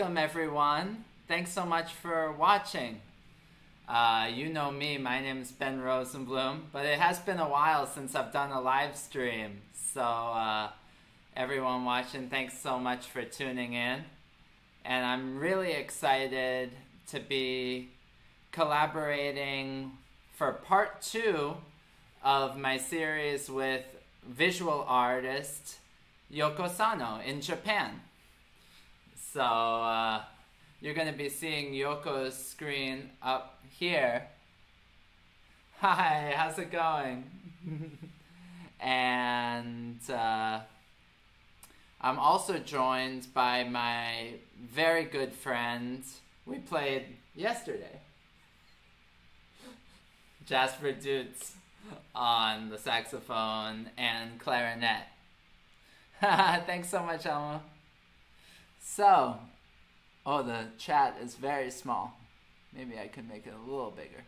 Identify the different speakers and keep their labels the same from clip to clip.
Speaker 1: Welcome, everyone. Thanks so much for watching. Uh, you know me, my name is Ben Rosenblum, but it has been a while since I've done a live stream. So, uh, everyone watching, thanks so much for tuning in. And I'm really excited to be collaborating for part two of my series with visual artist Yoko Sano in Japan. So uh, you're going to be seeing Yoko's screen up here. Hi, how's it going? and uh, I'm also joined by my very good friend. We played yesterday. Jasper Dutz on the saxophone and clarinet. Thanks so much, Elmo. So, oh, the chat is very small. Maybe I could make it a little bigger.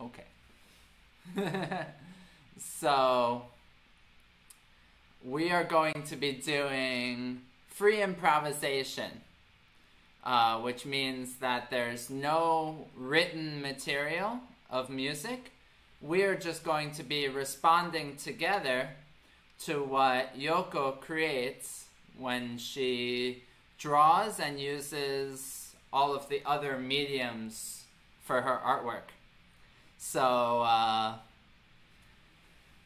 Speaker 1: Okay. so, we are going to be doing free improvisation, uh, which means that there's no written material of music. We are just going to be responding together to what Yoko creates when she draws and uses all of the other mediums for her artwork. So uh,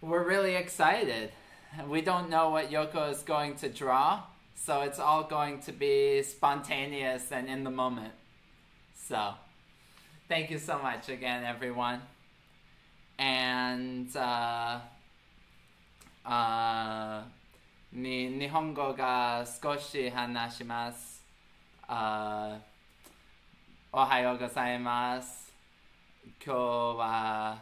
Speaker 1: we're really excited. We don't know what Yoko is going to draw, so it's all going to be spontaneous and in the moment. So thank you so much again, everyone. And uh, uh, に日本語が少し話します。あおはようございます。今日は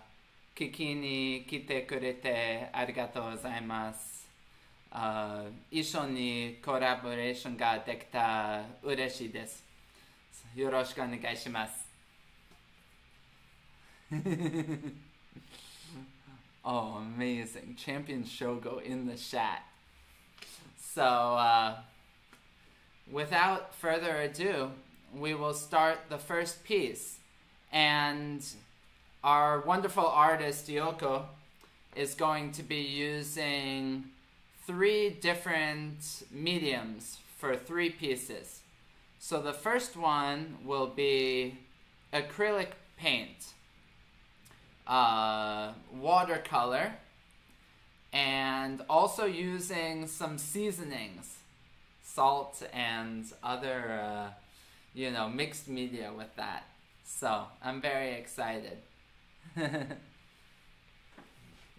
Speaker 1: 聞きに来てくれてありがとうございます。あ一緒にコラボレーションができた嬉しいです。よろしくお願いします。oh, amazing. Champion Shogo in the chat. So, uh, without further ado, we will start the first piece. And our wonderful artist, Yoko, is going to be using three different mediums for three pieces. So, the first one will be acrylic paint, uh, watercolor, and also using some seasonings, salt and other, uh, you know, mixed media with that. So I'm very excited.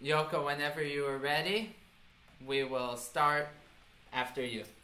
Speaker 1: Yoko, whenever you are ready, we will start after you.「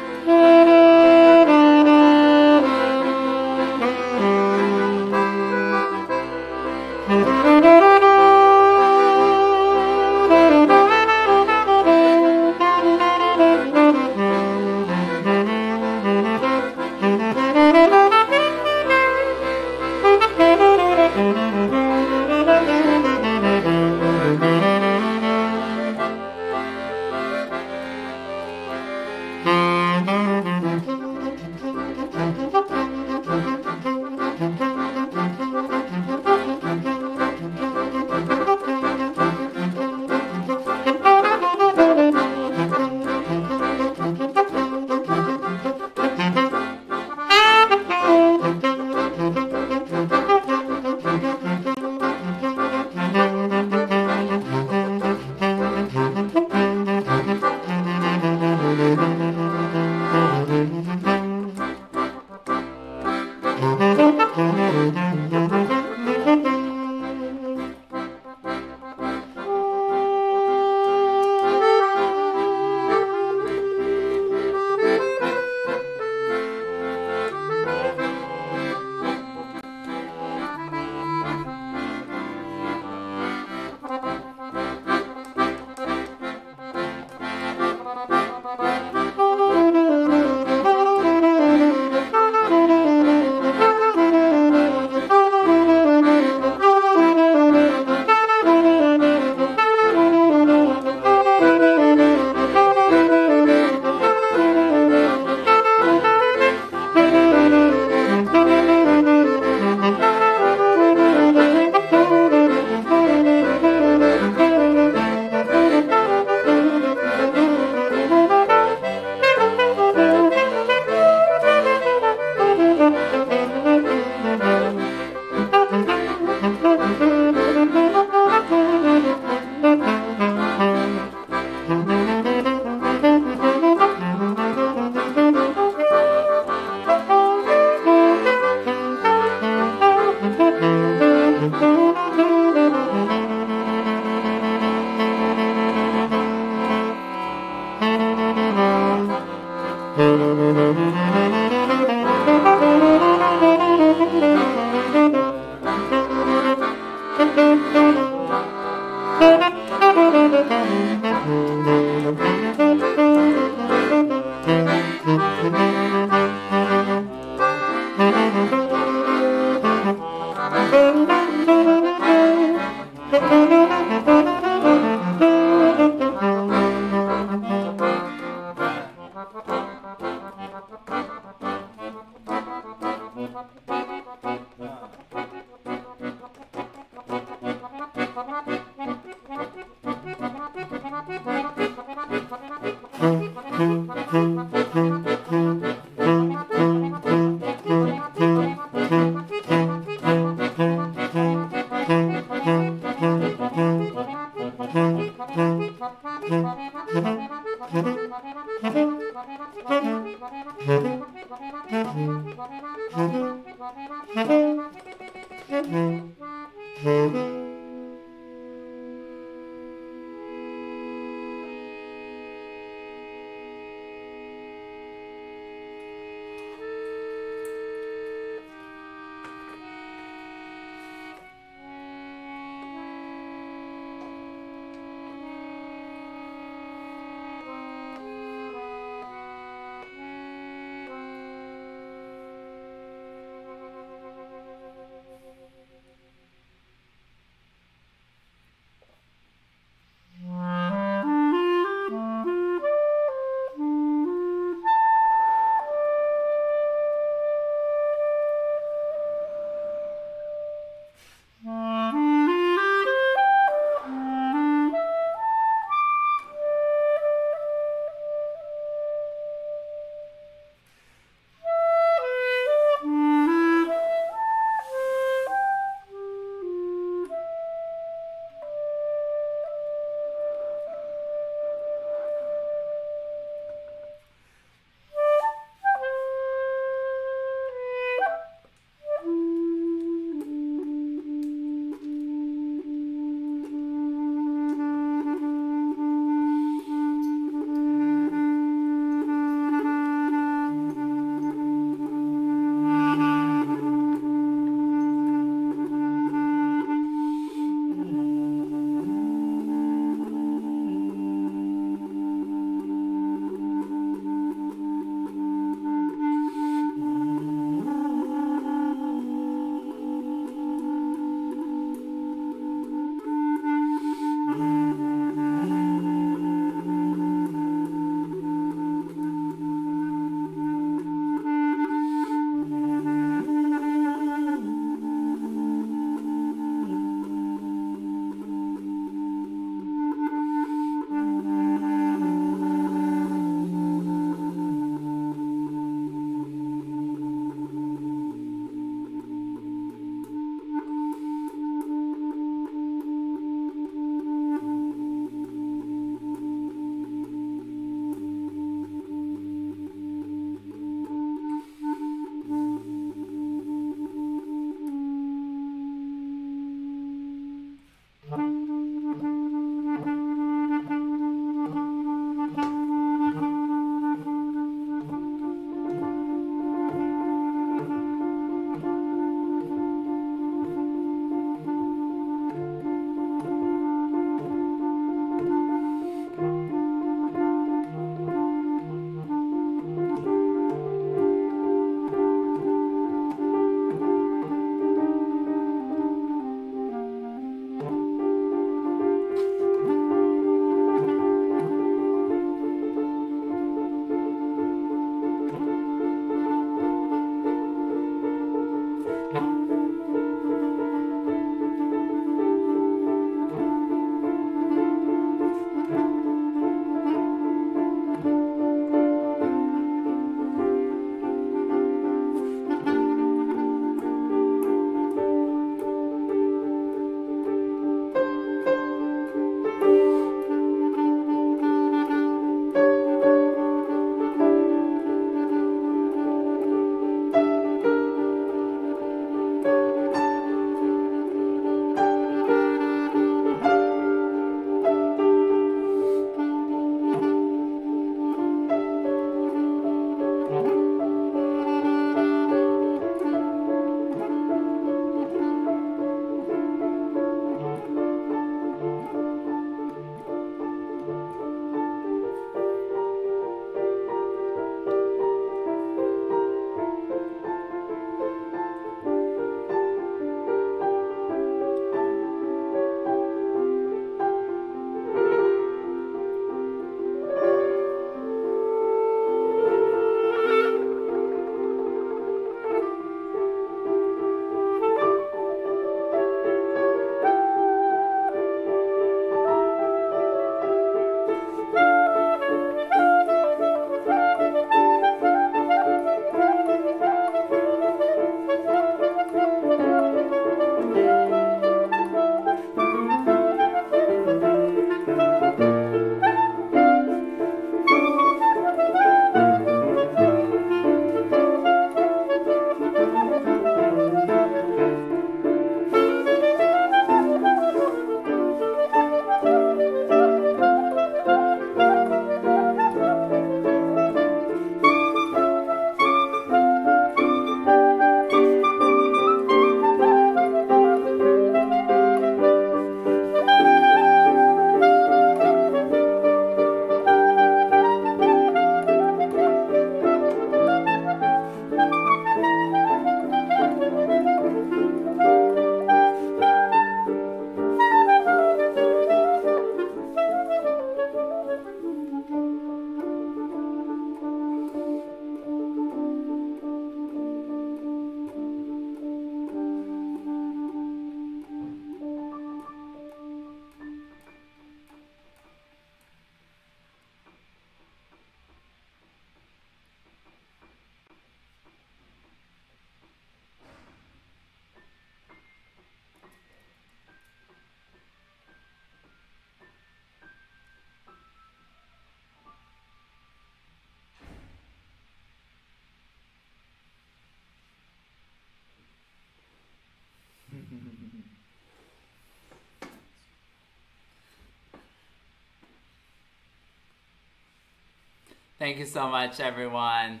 Speaker 1: Thank you so much, everyone.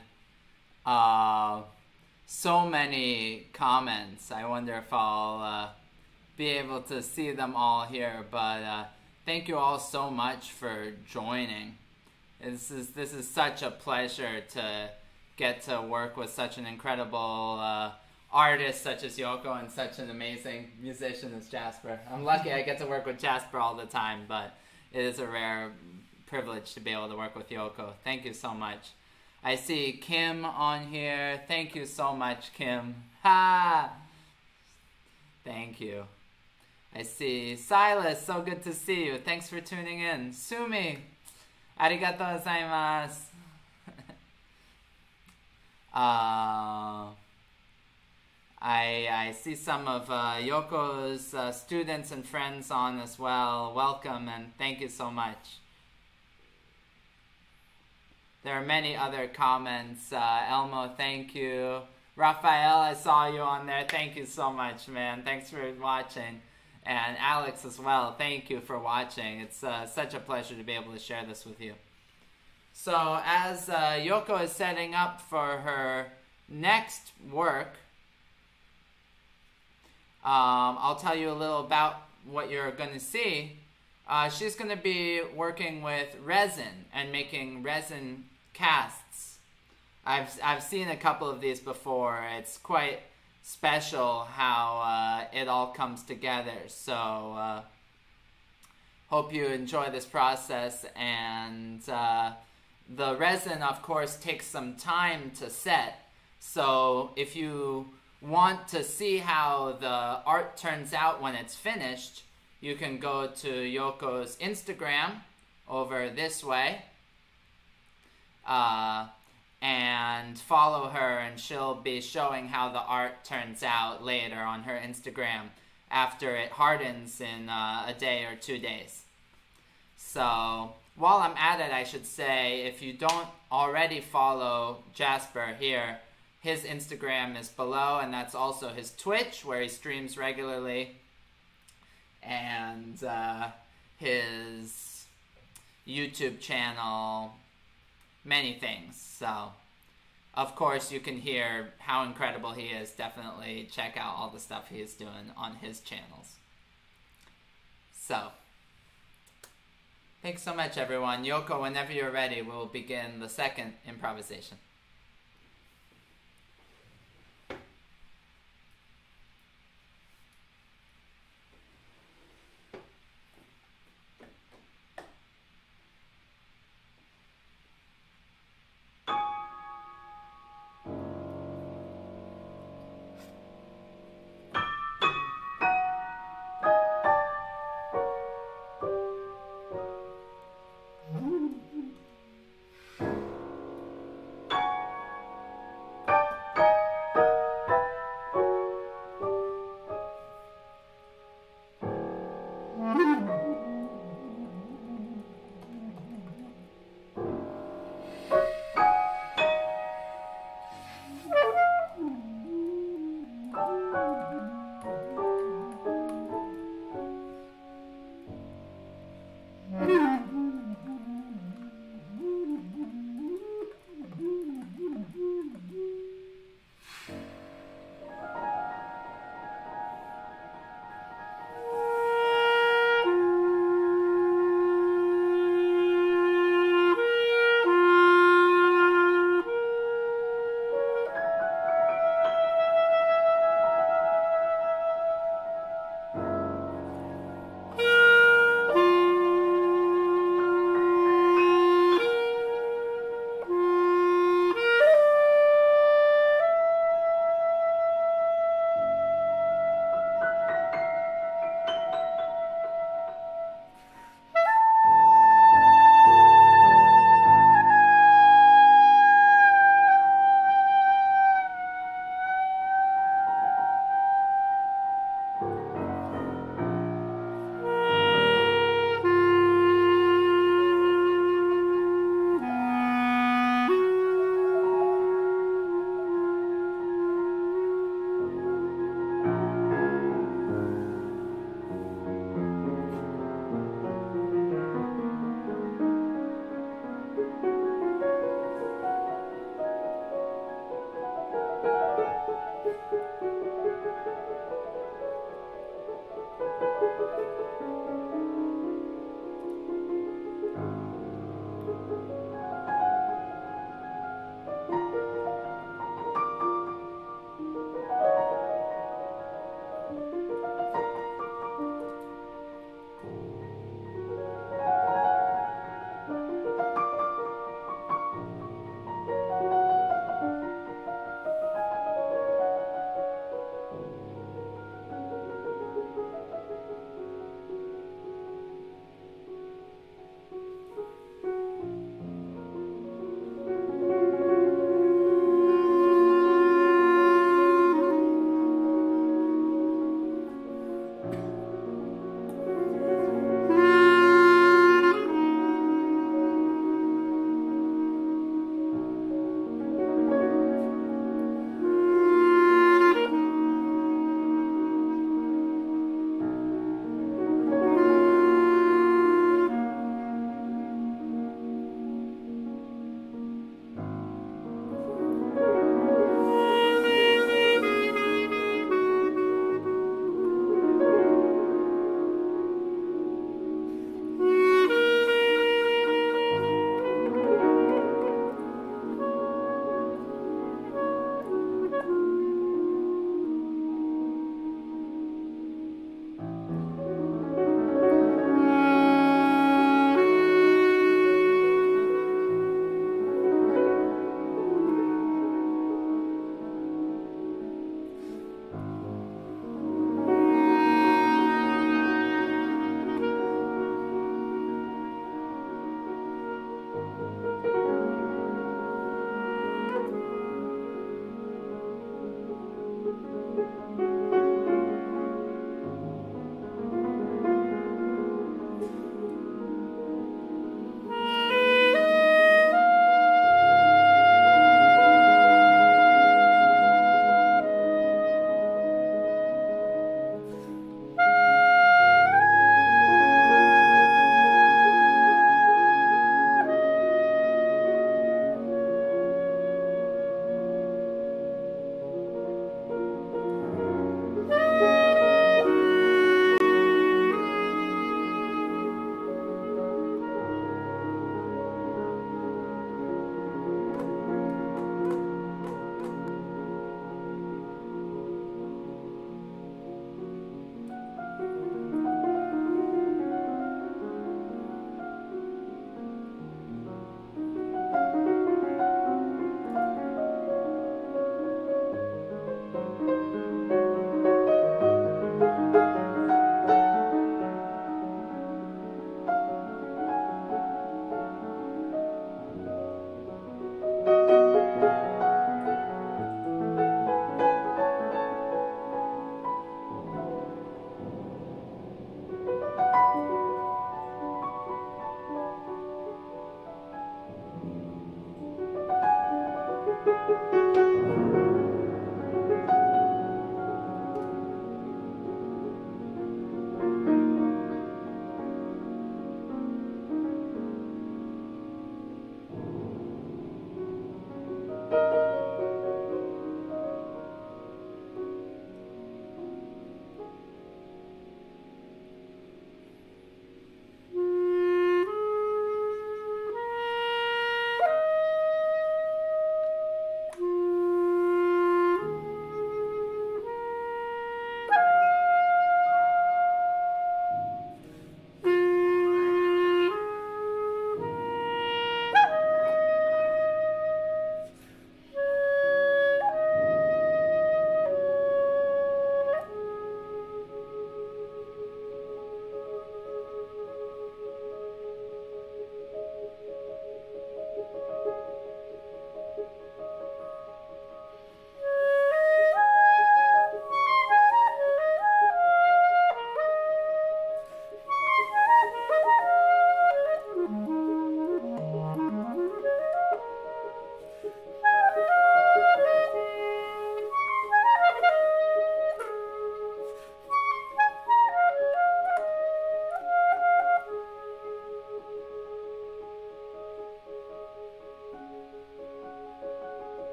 Speaker 1: Uh, so many comments. I wonder if I'll uh, be able to see them all here, but uh, thank you all so much for joining. This is this is such a pleasure to get to work with such an incredible uh, artist such as Yoko and such an amazing musician as Jasper. I'm lucky I get to work with Jasper all the time, but it is a rare privilege to be able to work with Yoko. Thank you so much. I see Kim on here. Thank you so much, Kim. Ha! Thank you. I see Silas. So good to see you. Thanks for tuning in. Sumi. Arigato gozaimasu. uh, I, I see some of uh, Yoko's uh, students and friends on as well. Welcome and thank you so much. There are many other comments. Uh, Elmo, thank you. Raphael, I saw you on there. Thank you so much, man. Thanks for watching. And Alex as well, thank you for watching. It's uh, such a pleasure to be able to share this with you. So, as uh, Yoko is setting up for her next work, um, I'll tell you a little about what you're going to see. Uh, she's going to be working with resin and making resin casts. I've, I've seen a couple of these before. It's quite special how uh, it all comes together. So, uh, hope you enjoy this process. And uh, the resin, of course, takes some time to set. So, if you want to see how the art turns out when it's finished, you can go to Yoko's Instagram over this way. Uh, and follow her, and she'll be showing how the art turns out later on her Instagram after it hardens in uh, a day or two days. So, while I'm at it, I should say if you don't already follow Jasper here, his Instagram is below, and that's also his Twitch, where he streams regularly, and uh, his YouTube channel, many things. So, of course, you can hear how incredible he is. Definitely check out all the stuff he is doing on his channels. So, thanks so much, everyone. Yoko, whenever you're ready, we'll begin the second improvisation.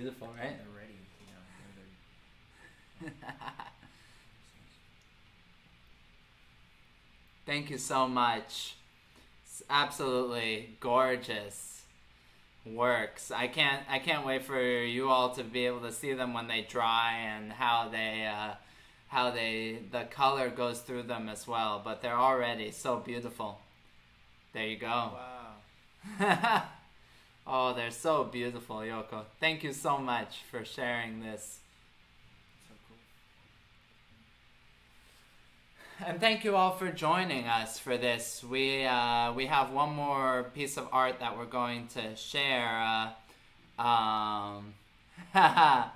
Speaker 1: Beautiful, right?
Speaker 2: They're ready. You know,
Speaker 1: Thank you so much. It's absolutely gorgeous works. I can't I can't wait for you all to be able to see them when they dry and how they uh, how they the color goes through them as well. But they're already so beautiful. There you go.
Speaker 2: wow.
Speaker 1: oh, they're so beautiful, Yoko. Thank you so much for sharing this.
Speaker 2: So cool.
Speaker 1: And thank you all for joining us for this. We uh, we have one more piece of art that we're going to share. Uh, um, I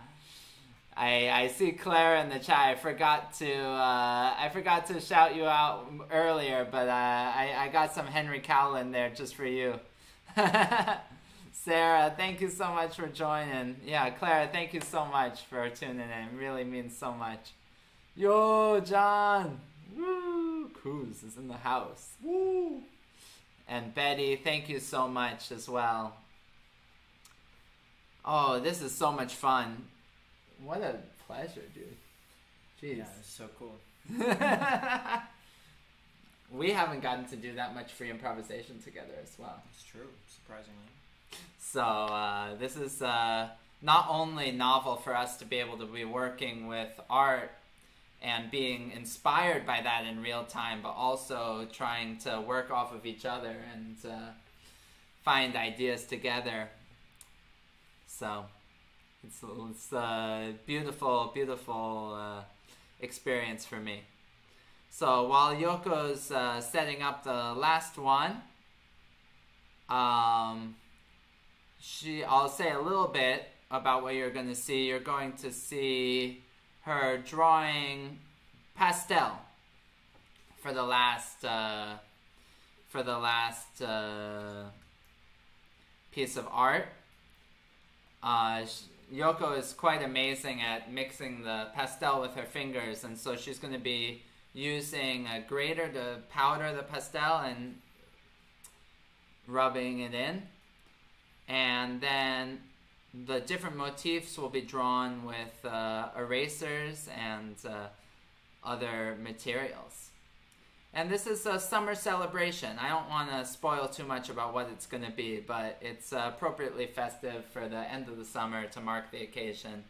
Speaker 1: I see Claire in the chat. I forgot to uh, I forgot to shout you out earlier, but uh, I I got some Henry Cowell in there just for you. Sarah, thank you so much for joining. Yeah, Clara, thank you so much for tuning in. It really means so much. Yo, John. Woo! Cruz is in the house. Woo! And Betty, thank you so much as well. Oh, this is so much fun. What a pleasure, dude. Jeez.
Speaker 2: Yeah, it's so cool.
Speaker 1: we haven't gotten to do that much free improvisation together as well.
Speaker 2: It's true, surprisingly.
Speaker 1: So uh, this is uh, not only novel for us to be able to be working with art and being inspired by that in real time, but also trying to work off of each other and uh, find ideas together. So it's, it's a beautiful, beautiful uh, experience for me. So while Yoko's uh, setting up the last one, um, she I'll say a little bit about what you're going to see. You're going to see her drawing pastel for the last uh, for the last uh, piece of art. Uh, Yoko is quite amazing at mixing the pastel with her fingers, and so she's going to be using a grater to powder the pastel and rubbing it in. And then the different motifs will be drawn with uh, erasers and uh, other materials. And this is a summer celebration. I don't want to spoil too much about what it's going to be, but it's uh, appropriately festive for the end of the summer to mark the occasion.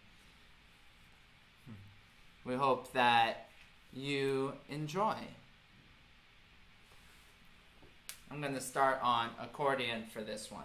Speaker 1: We hope that you enjoy. I'm going to start on accordion for this one.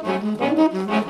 Speaker 1: Thank you.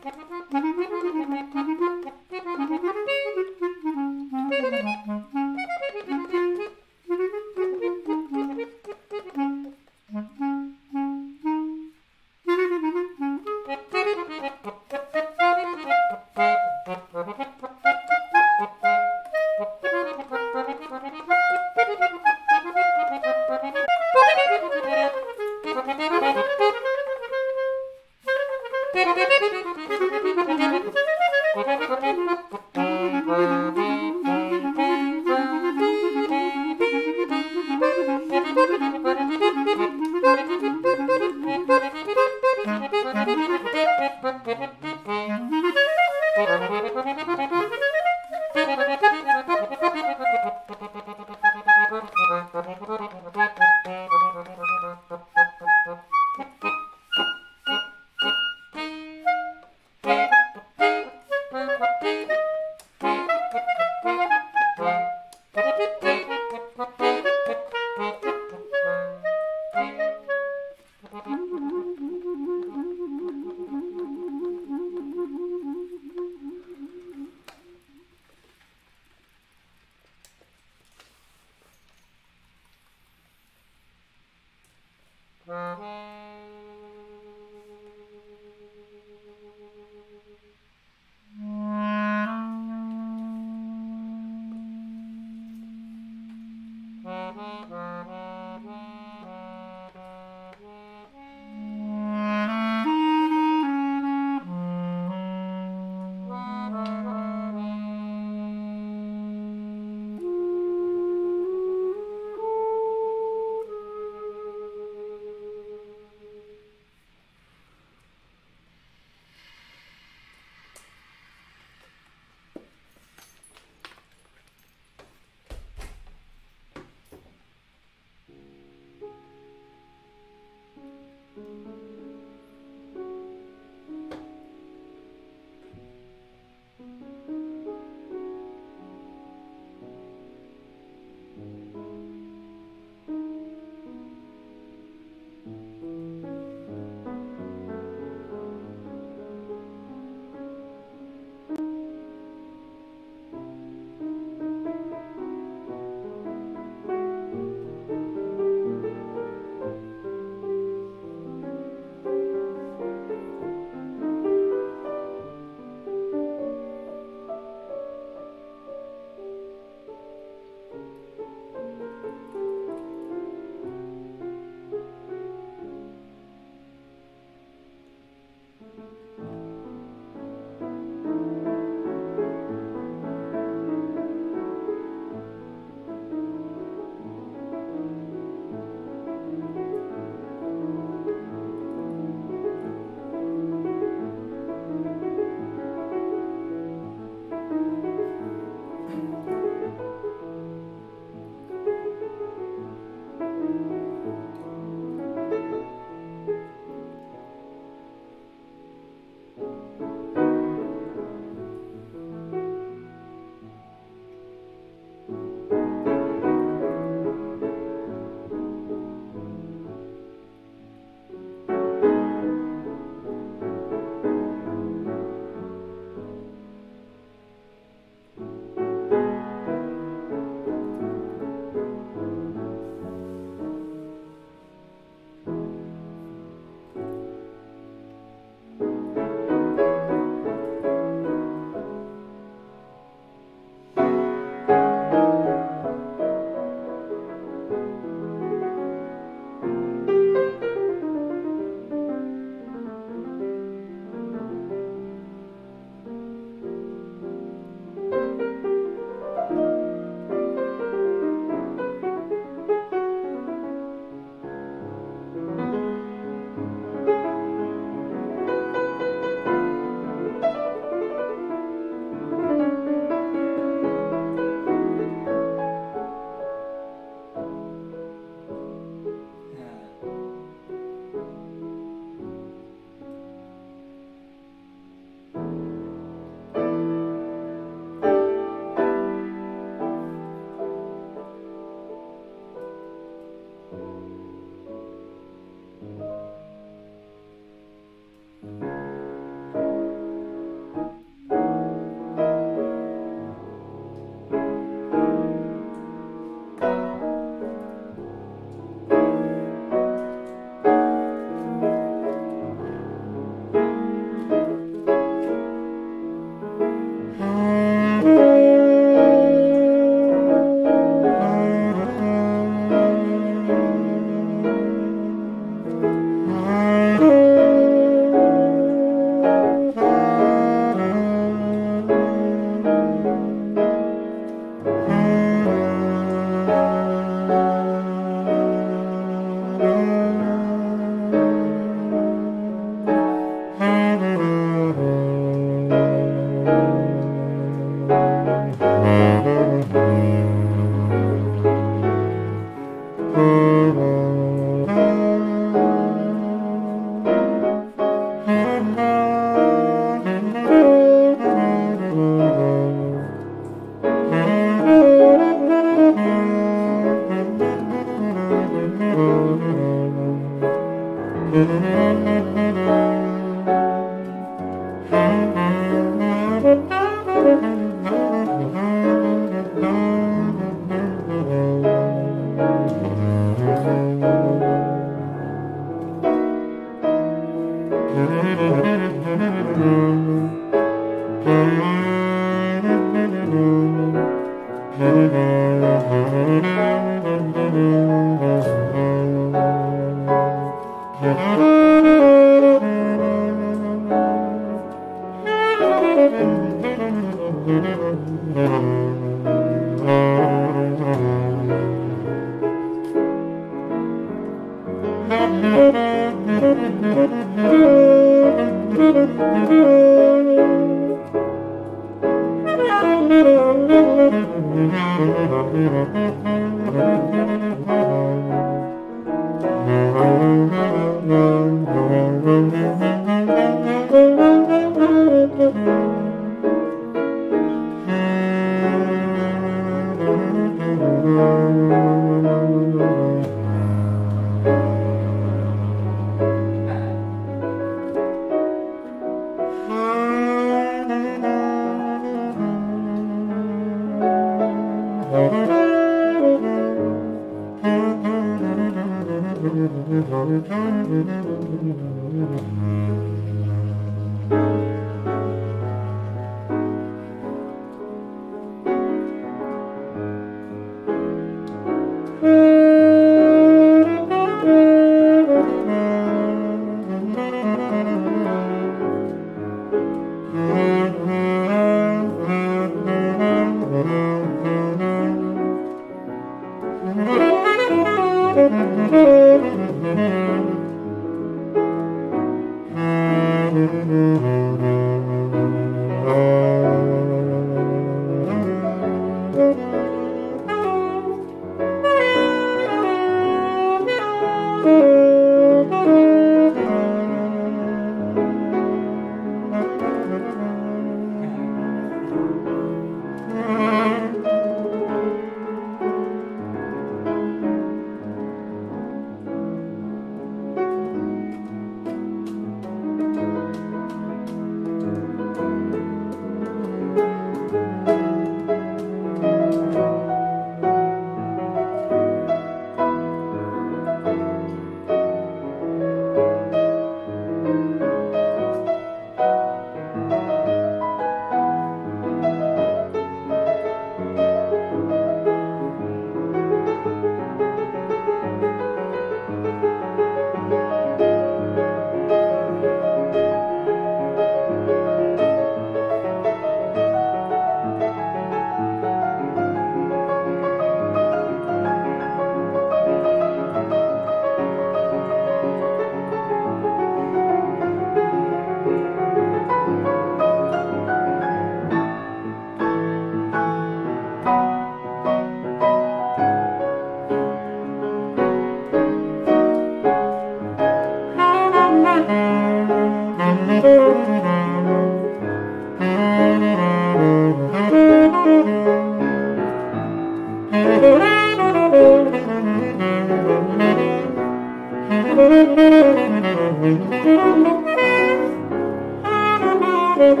Speaker 1: Thank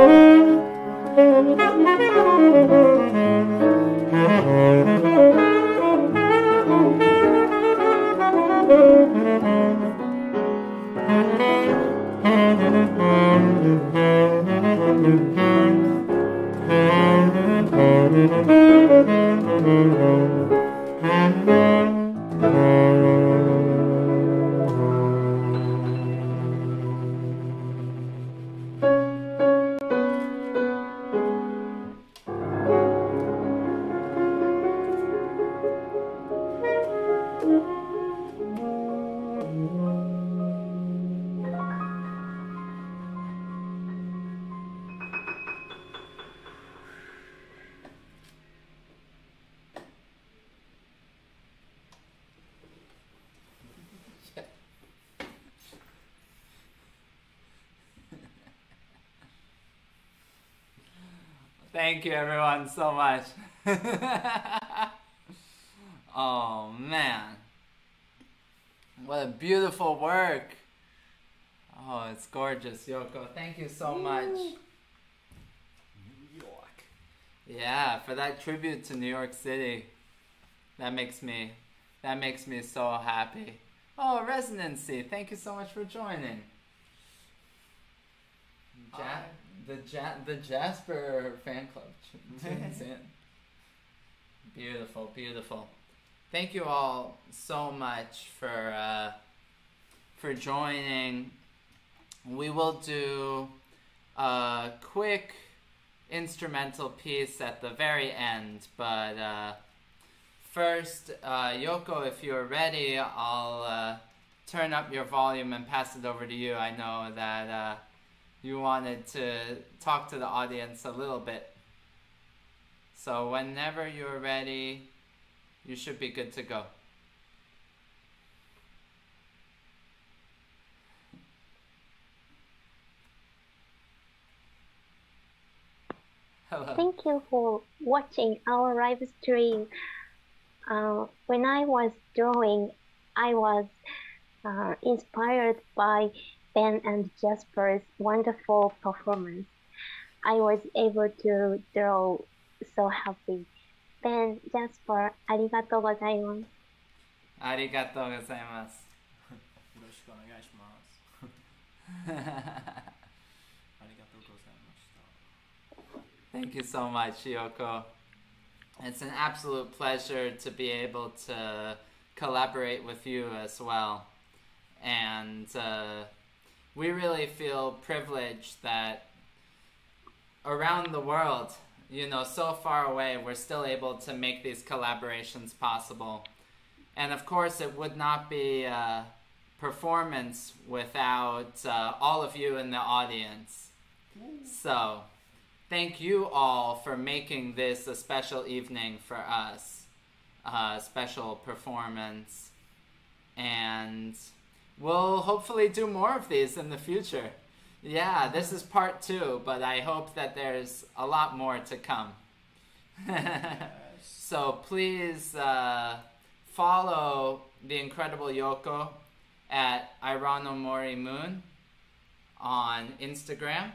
Speaker 2: you.
Speaker 1: Thank you everyone so much. oh man. What a beautiful work. Oh, it's gorgeous, Yoko. Thank you so much.
Speaker 2: New York.
Speaker 1: Yeah, for that tribute to New York City. That makes me that makes me so happy. Oh, Resonancy, thank you so much for joining. Ja-
Speaker 2: Hi.
Speaker 1: The ja- the Jasper fan club tunes in. Beautiful, beautiful. Thank you all so much for uh, for joining. We will do a quick instrumental piece at the very end, but uh, first, uh, Yoko, if you're ready, I'll uh, turn up your volume and pass it over to you. I know that uh, you wanted to talk to the audience a little bit. So, whenever you're ready, you should be good to go. Hello.
Speaker 3: Thank you for watching our live stream. Uh, when I was drawing, I was uh, inspired by and Jasper's wonderful performance. I was able to draw so happy. Ben, Jasper,
Speaker 1: Thank you so much, Yoko. It's an absolute pleasure to be able to collaborate with you as well. And uh, we really feel privileged that around the world, you know, so far away, we're still able to make these collaborations possible. And of course, it would not be a performance without uh, all of you in the audience. So, thank you all for making this a special evening for us, a special performance. And we'll hopefully do more of these in the future. Yeah, this is part two, but I hope that there's a lot more to come. So please uh, follow the incredible Yoko at Irono Mori Moon on Instagram,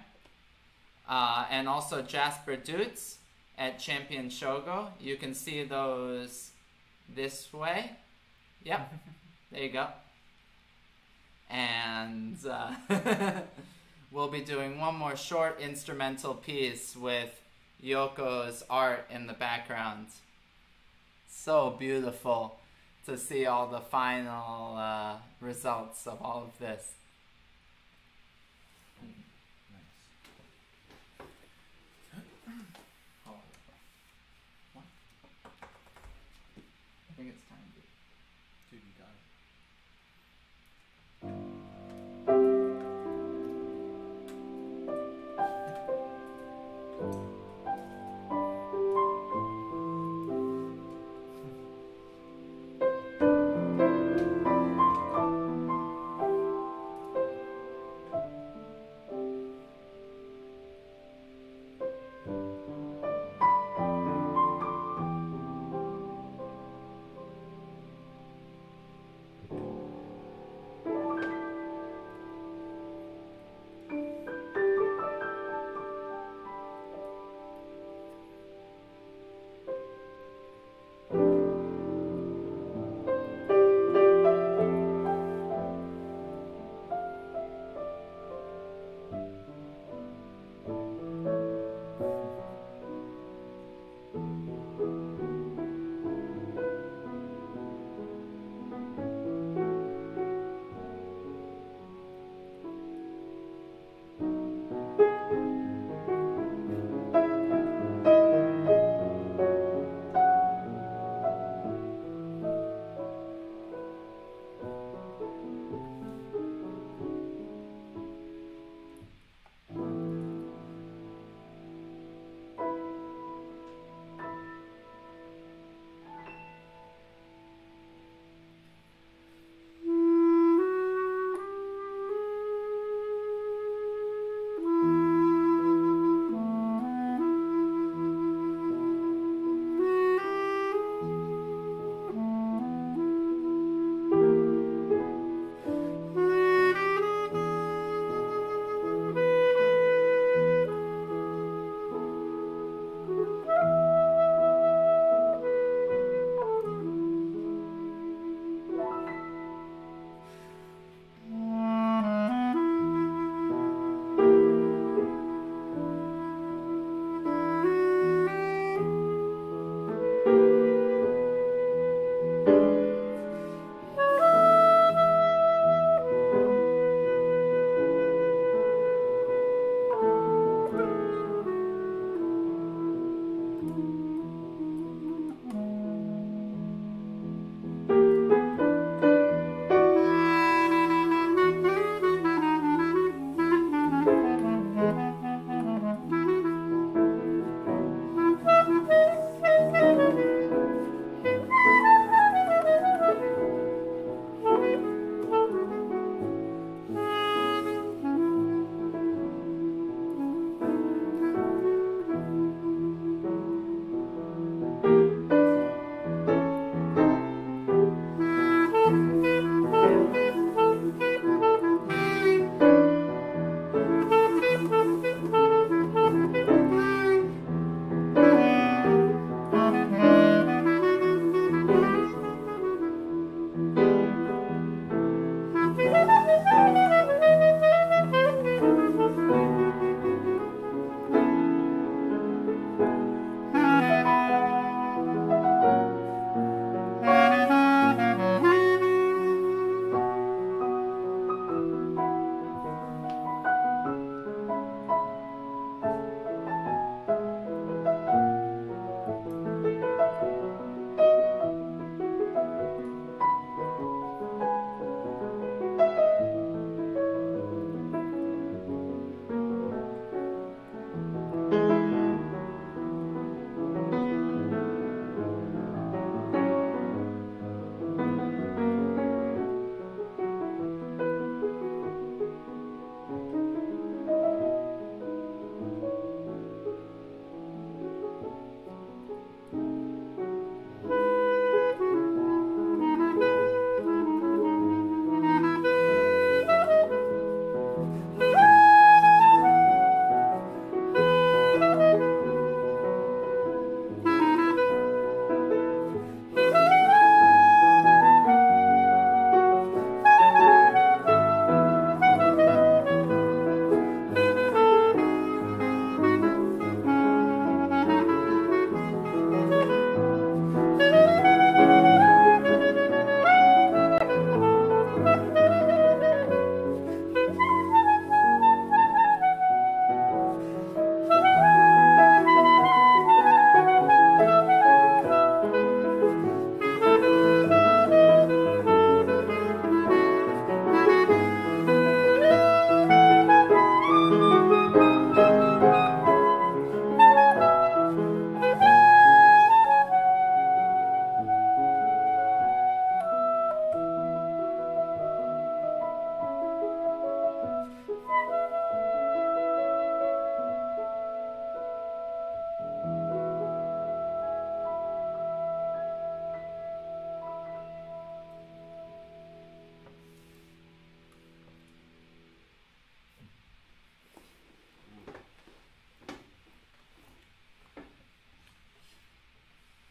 Speaker 1: uh, and also Jasper Dutz at Champion Shogo. You can see those this way. Yep, there you go. And uh, we'll be doing one more short instrumental piece with Yoko's art in the background so beautiful to see all the final uh, results of all of this.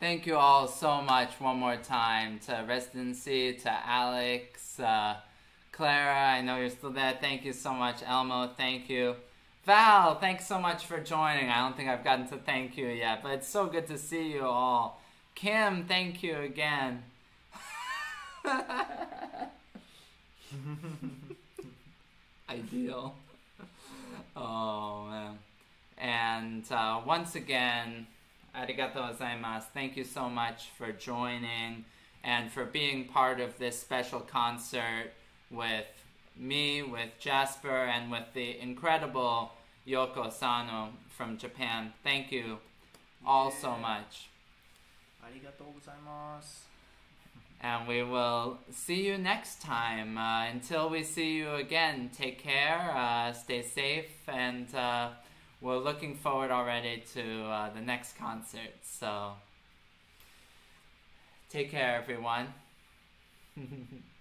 Speaker 1: Thank you all so much one more time to residency, to Alex, uh, Clara. I know you're still there. Thank you so much, Elmo. Thank you. Val, thanks so much for joining. I don't think I've gotten to thank you yet, but it's so good to see you all. Kim, thank you again. Ideal. Oh man. And uh, once again, Arigato gozaimasu. Thank you so much for joining and for being part of this special concert with me, with Jasper, and with the incredible Yoko Sano from Japan. Thank you all
Speaker 2: yeah. so much. Arigato gozaimasu.
Speaker 1: And we will see you next time. Uh, until we see you again, take care, uh, stay safe, and. Uh, we're looking forward already to uh, the next concert. So, take care, everyone.